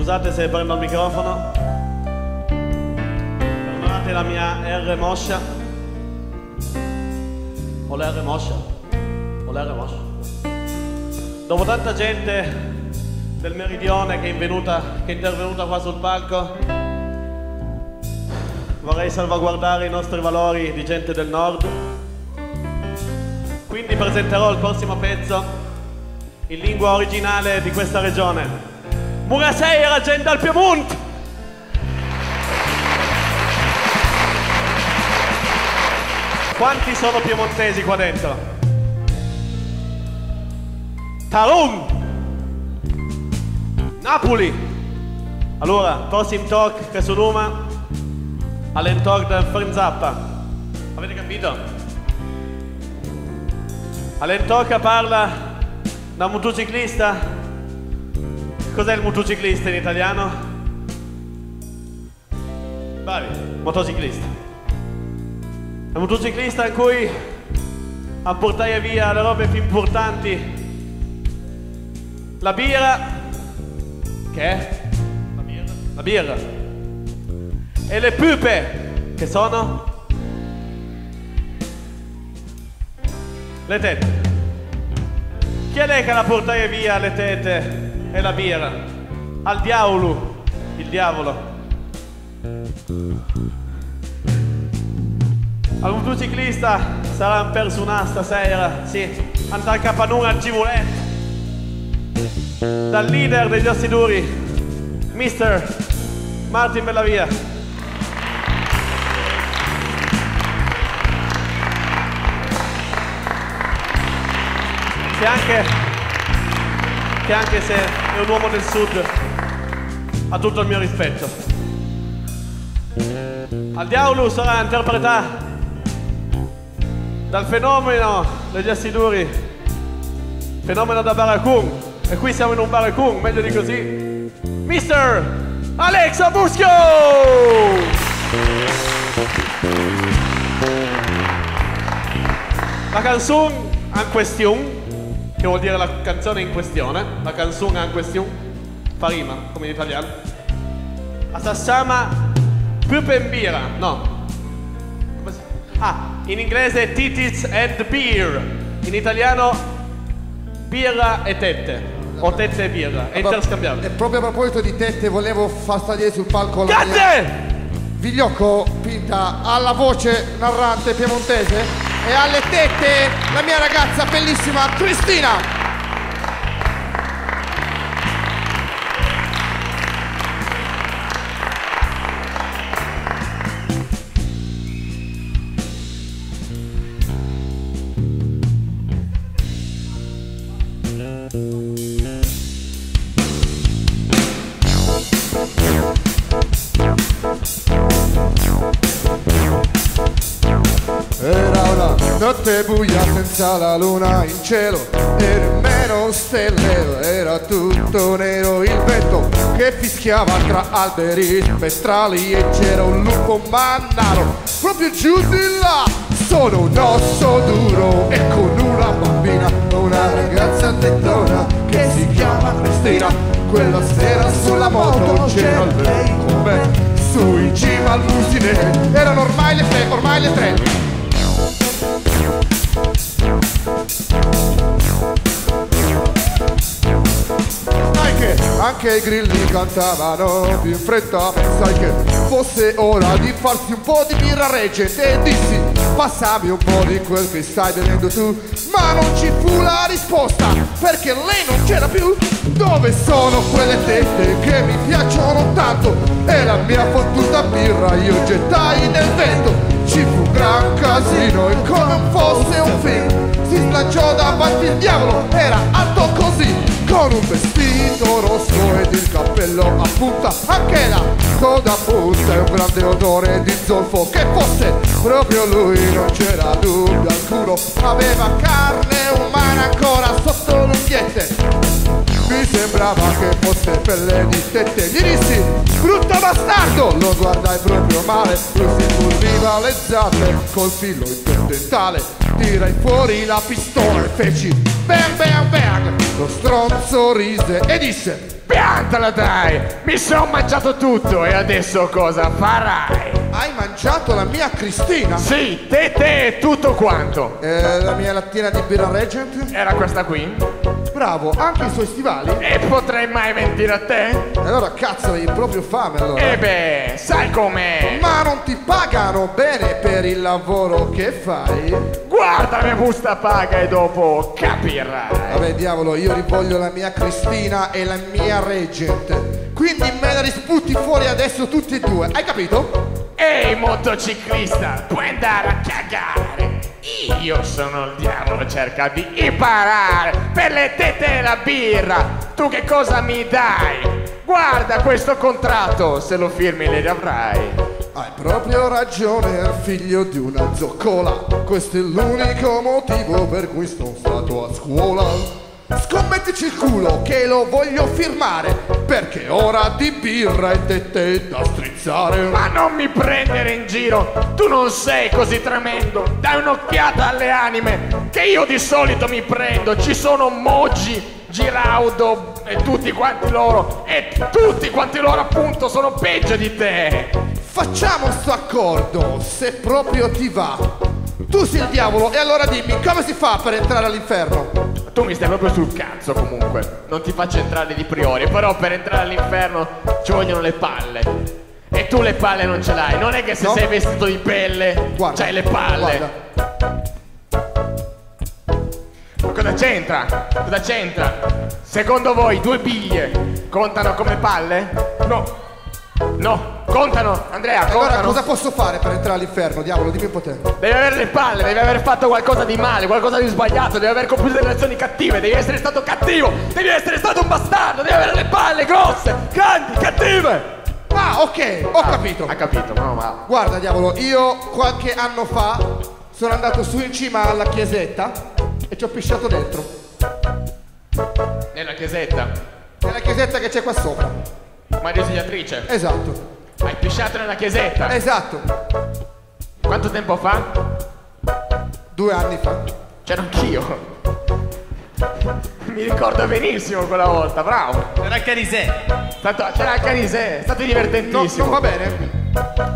Scusate se prendo il microfono. Perdonate la mia R moscia. Ho la R moscia. Ho la R moscia. Dopo tanta gente del meridione che è, venuta, che è intervenuta qua sul palco, vorrei salvaguardare i nostri valori di gente del nord. Quindi presenterò il prossimo pezzo in lingua originale di questa regione. Buonasera gente del Piemonte! Quanti sono piemontesi qua dentro? Tarun! Napoli! Allora, prossimo talk che sono Roma, all'entorno del Frinzappa. Avete capito? All'entorno parla da motociclista. Cos'è il motociclista in italiano? Bravi, motociclista. Un motociclista in cui a portare via le robe più importanti. La birra, che è? La birra. La birra. E le pupe, che sono? Le tette. Chi è lei che la portare via le tette e la birra? Al diavolo, il diavolo. Al motociclista sarà un personaggio stasera, sì, andrà a capanura al Givoletto. Dal leader degli ossi duri, Mr. Martin Bellavia. Che anche, che anche se è un uomo del sud, ha tutto il mio rispetto. Al diavolo sarà interpretato dal fenomeno degli assiduri, fenomeno da Baracun, e qui siamo in un Baracun, meglio di così, Mr. Alexa Muschio! La canzone en question, che vuol dire la canzone in questione, la canzone en question, fa rima, come in italiano, si chiama Pupembira, no, Ah, in inglese titties and beer. In italiano birra e tette. O tette e birra. È interscambiabile. E proprio a proposito di tette volevo far salire sul palco la Grazie! Vigliocco Pinta alla voce narrante piemontese e alle tette la mia ragazza bellissima Cristina. Notte buia senza la luna in cielo e nemmeno stelle, era tutto nero il vento che fischiava tra alberi spestrali e c'era un lupo mannaro proprio giù di là. Sono un osso duro e con una bambina, una ragazza tettona che si chiama Cristina. Quella sera sulla moto c'era lei con me. Su in cima al musine erano ormai le tre, ormai le tre anche i grilli cantavano più in fretta. Sai che fosse ora di farsi un po' di birra reggente. E dissi passami un po' di quel che stai bevendo tu. Ma non ci fu la risposta perché lei non c'era più. Dove sono quelle tette che mi piacciono tanto? E la mia fottuta birra io gettai nel vento. Ci fu gran casino e come fosse un film Si slanciò davanti il diavolo, era alto così Con un vestito rosso ed il cappello a punta. Anche la coda punta e un grande odore di zolfo. Che fosse proprio lui, non c'era dubbio alcuno Aveva carne umana ancora sotto l'unghiette mi sembrava che fosse pelle di tette Gli dissi, brutto bastardo Lo guardai proprio male Lui si pulliva le zampe Col filo interdentale Tirai fuori la pistola e feci Bang bang bang Lo stronzo rise e disse Piantala dai! Mi sono mangiato tutto e adesso cosa farai? Hai mangiato la mia Cristina? Sì, te, te, tutto quanto. Eh, la mia lattina di birra Regent? Era questa qui? Bravo, anche i suoi stivali? E potrei mai mentire a te? Allora cazzo hai proprio fame allora? E beh, sai com'è? Ma non ti pagano bene per il lavoro che fai? Guarda mia busta paga e dopo capirai. Vabbè diavolo, io rivoglio la mia Cristina e la mia Regent. Quindi me la risputi fuori adesso tutti e due, hai capito? Ehi motociclista, puoi andare a cagare. Io sono il diavolo, cerca di imparare per le tette e la birra. Tu che cosa mi dai? Guarda questo contratto, se lo firmi le avrai. Hai proprio ragione, figlio di una zoccola. Questo è l'unico motivo per cui sono stato a scuola. Scommettici il culo che lo voglio firmare, perché ora di birra e tette da strizzare. Ma non mi prendere in giro, tu non sei così tremendo. Dai un'occhiata alle anime che io di solito mi prendo. Ci sono Moji, Giraudo e tutti quanti loro. E tutti quanti loro appunto sono peggio di te. Facciamo sto accordo, se proprio ti va. Tu sei il diavolo e allora dimmi come si fa per entrare all'inferno? Tu mi stai proprio sul cazzo comunque. Non ti faccio entrare di priori, però per entrare all'inferno ci vogliono le palle. E tu le palle non ce l'hai. Non è che se No. sei vestito di pelle Guarda, c'hai le palle. Guarda, Ma cosa c'entra? Cosa c'entra? Secondo voi due biglie contano come palle? No. No, contano, Andrea, allora contano. cosa posso fare per entrare all'inferno? Diavolo, dimmi un po' te. Devi avere le palle, devi aver fatto qualcosa di male, qualcosa di sbagliato, devi aver compiuto delle azioni cattive, devi essere stato cattivo, devi essere stato un bastardo, devi avere le palle grosse, grandi, cattive. Ah, ok, ho capito. Ha capito, no, ma. Guarda, diavolo, io qualche anno fa sono andato su in cima alla chiesetta e ci ho pisciato dentro. Nella chiesetta. Nella chiesetta che c'è qua sopra. Maria Ausiliatrice. Esatto, Hai pisciato nella chiesetta. esatto. Quanto tempo fa? Due anni fa. C'ero anch'io. Mi ricordo benissimo quella volta, bravo. Era Carisè. Tanto c'era il Canisè, è stato No, divertentissimo. non va bene.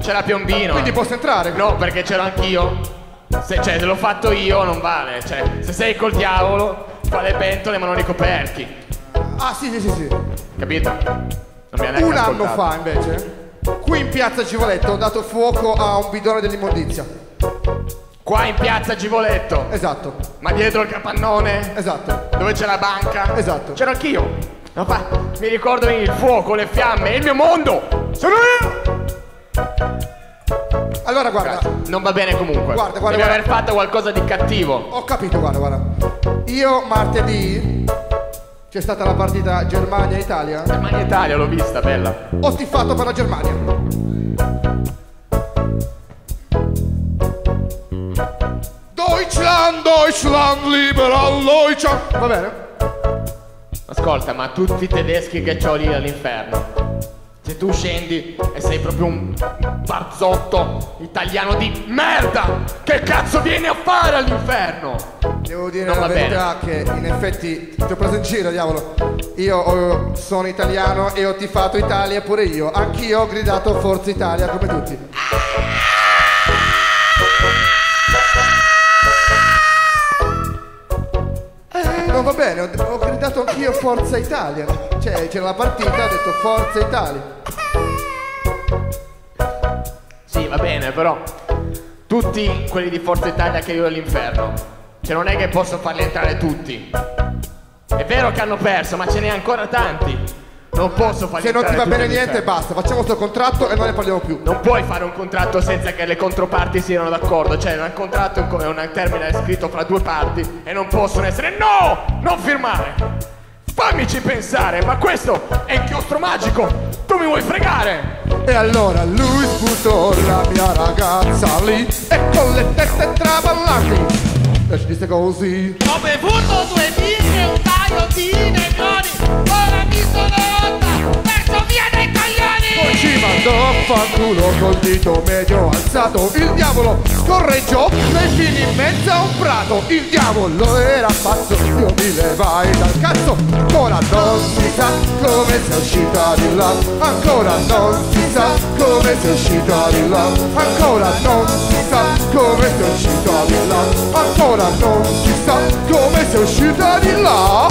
C'era Piombino. Quindi posso entrare? No, perché c'ero anch'io. Se, cioè, se l'ho fatto io non vale. Cioè, se sei col diavolo, fa le pentole ma non i coperchi. Ah, sì, sì, sì, sì. Capito? Non mi ha neanche Un anno ascoltato. fa invece, qui in piazza Civoletto ho dato fuoco a un bidone dell'immondizia. Qua in piazza Givoletto. Esatto, Ma dietro il capannone, esatto. dove c'è la banca. Esatto. C'ero anch'io. No, mi ricordo il fuoco, le fiamme, il mio mondo. Sono io. Allora guarda, Non va bene comunque. Guarda, guarda, Devi guarda. aver fatto qualcosa di cattivo. ho capito, guarda, guarda. Io martedì c'è stata la partita Germania-Italia. Germania Italia l'ho vista, bella. Ho tifato per la Germania. Deutschland, Deutschland, liberal Deutschland. Va bene? Ascolta, ma tutti i tedeschi che ho lì all'inferno. Se tu scendi e sei proprio un barzotto italiano di merda, che cazzo vieni a fare all'inferno? Devo dire Non la verità che in effetti ti ho preso in giro, diavolo. Io sono italiano e ho tifato Italia pure io. Anch'io ho gridato Forza Italia come tutti. Eh, Non va bene, ho, ho gridato anch'io Forza Italia. Cioè, c'era la partita, ho detto Forza Italia. Sì, va bene, però tutti quelli di Forza Italia che io all'inferno. Cioè non è che posso farli entrare tutti. È vero che hanno perso, ma ce n'è ancora tanti. Non posso farli Se non ti va bene niente, basta. Facciamo questo contratto e non ne parliamo più. Non puoi fare un contratto senza che le controparti siano d'accordo, cioè un contratto è un- termine scritto fra due parti e non possono essere no, non firmare. Fammici pensare, ma questo è inchiostro magico. Tu mi vuoi fregare? E allora lui sputò la mia ragazza lì e con le tette traballanti e ci disse così Ho bevuto due birre col dito medio alzato Il diavolo scorreggiò nei fili in mezzo a un prato Il diavolo era pazzo, io mi levai dal cazzo Ancora non si sa come sia uscita di là Ancora non si sa come sia uscita di là Ancora non si sa come sia uscita di là Ancora non si sa come sia uscita di là